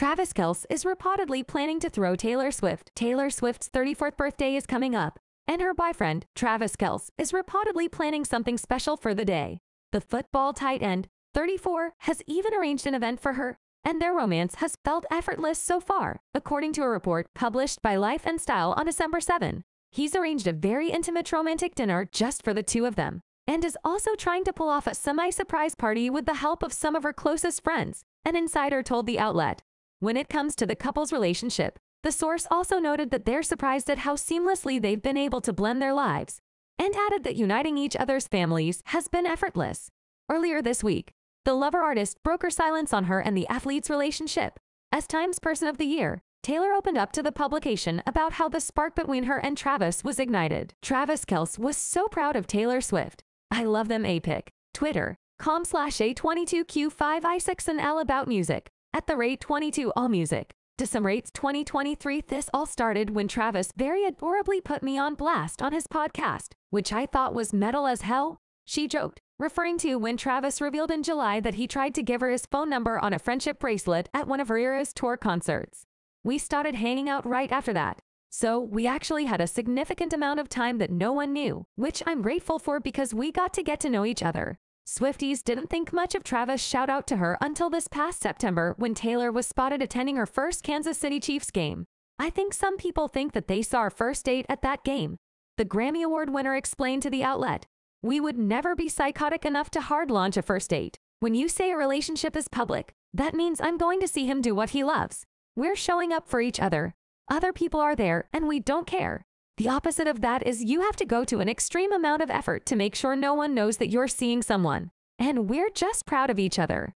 Travis Kelce is reportedly planning to throw Taylor Swift. Taylor Swift's 34th birthday is coming up, and her boyfriend, Travis Kelce, is reportedly planning something special for the day. The football tight end, 34, has even arranged an event for her, and their romance has felt effortless so far, according to a report published by Life and Style on December 7. He's arranged a very intimate romantic dinner just for the two of them, and is also trying to pull off a semi-surprise party with the help of some of her closest friends, an insider told the outlet. When it comes to the couple's relationship, the source also noted that they're surprised at how seamlessly they've been able to blend their lives, and added that uniting each other's families has been effortless. Earlier this week, the lover artist broke her silence on her and the athlete's relationship. As Times Person of the Year, Taylor opened up to the publication about how the spark between her and Travis was ignited. Travis Kelce was so proud of Taylor Swift. I love them APIC. Twitter, com slash A22Q5I6 and L about music at the rate 22 All Music. December 8, 2023, this all started when Travis very adorably put me on blast on his podcast, which I thought was metal as hell. She joked, referring to when Travis revealed in July that he tried to give her his phone number on a friendship bracelet at one of her Eras tour concerts. We started hanging out right after that. So we actually had a significant amount of time that no one knew, which I'm grateful for because we got to get to know each other. Swifties didn't think much of Travis' shout out to her until this past September when Taylor was spotted attending her first Kansas City Chiefs game. I think some people think that they saw our first date at that game. The Grammy Award winner explained to the outlet, We would never be psychotic enough to hard launch a first date. When you say a relationship is public, that means I'm going to see him do what he loves. We're showing up for each other. Other people are there, and we don't care. The opposite of that is you have to go to an extreme amount of effort to make sure no one knows that you're seeing someone. And we're just proud of each other.